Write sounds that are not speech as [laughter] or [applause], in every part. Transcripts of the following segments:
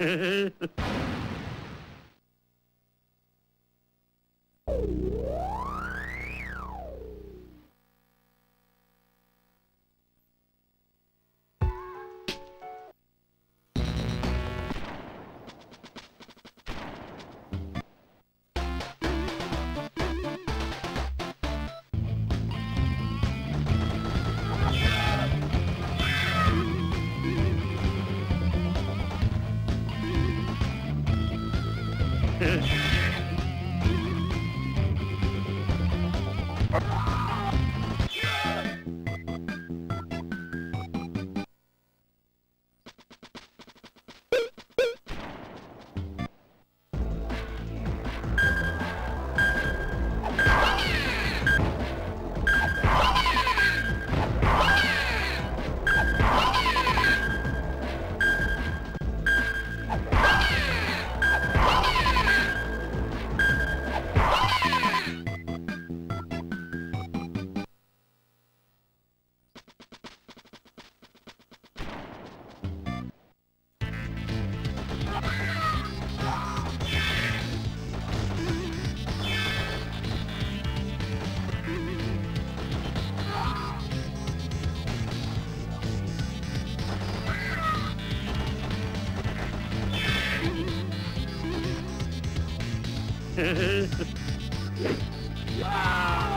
Hehehehe [laughs] Yeah. [laughs] [laughs] ah!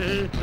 Mm-hmm.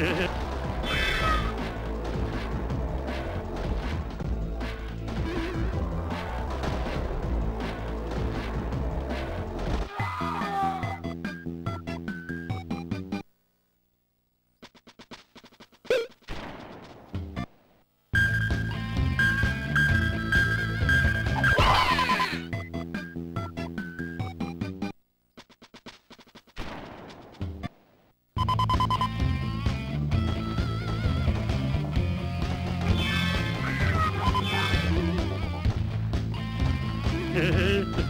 Yeah. [laughs] you [laughs]